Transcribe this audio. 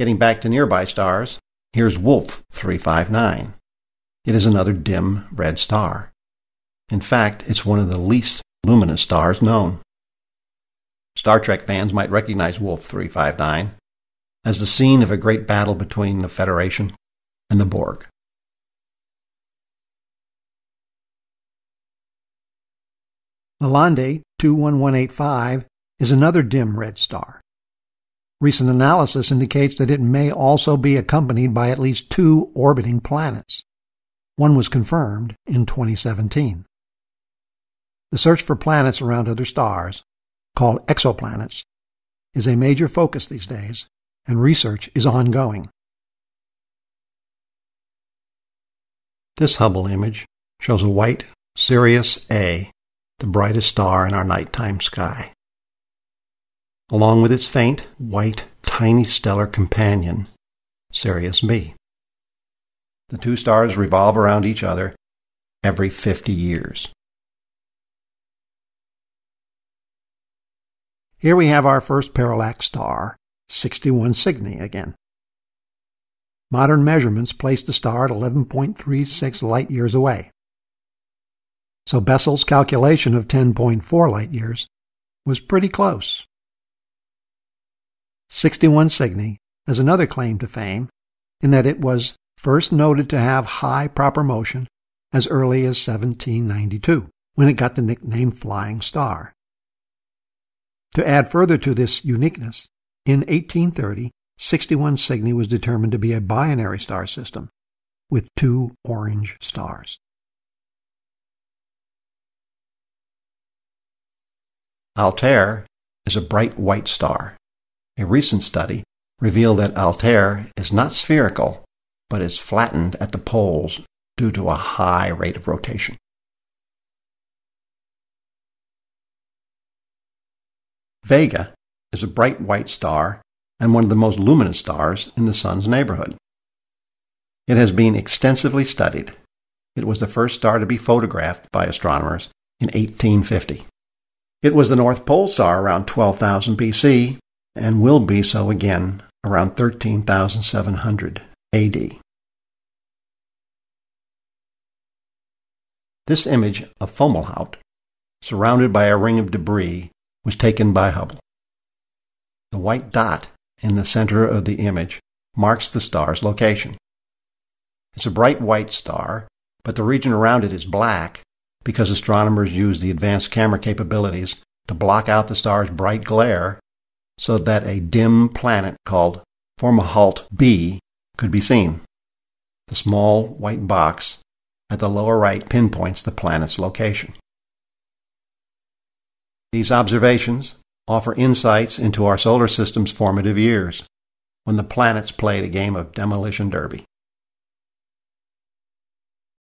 Getting back to nearby stars, here's Wolf 359. It is another dim red star. In fact, it's one of the least luminous stars known. Star Trek fans might recognize Wolf 359 as the scene of a great battle between the Federation and the Borg. Lalande 21185 is another dim red star. Recent analysis indicates that it may also be accompanied by at least two orbiting planets. One was confirmed in 2017. The search for planets around other stars, called exoplanets, is a major focus these days, and research is ongoing. This Hubble image shows a white Sirius A the brightest star in our nighttime sky. Along with its faint, white, tiny stellar companion, Sirius B. The two stars revolve around each other every 50 years. Here we have our first parallax star, 61 Cygni again. Modern measurements place the star at 11.36 light years away so Bessel's calculation of 10.4 light years was pretty close. 61 Cygni has another claim to fame in that it was first noted to have high proper motion as early as 1792, when it got the nickname Flying Star. To add further to this uniqueness, in 1830, 61 Cygni was determined to be a binary star system with two orange stars. Altair is a bright white star. A recent study revealed that Altair is not spherical, but is flattened at the poles due to a high rate of rotation. Vega is a bright white star and one of the most luminous stars in the Sun's neighborhood. It has been extensively studied. It was the first star to be photographed by astronomers in 1850. It was the North Pole star around 12,000 BC and will be so again around 13,700 AD. This image of Fomalhaut, surrounded by a ring of debris, was taken by Hubble. The white dot in the center of the image marks the star's location. It's a bright white star, but the region around it is black because astronomers use the advanced camera capabilities to block out the star's bright glare so that a dim planet called Fomalhaut b could be seen. The small white box at the lower right pinpoints the planet's location. These observations offer insights into our solar system's formative years, when the planets played a game of demolition derby.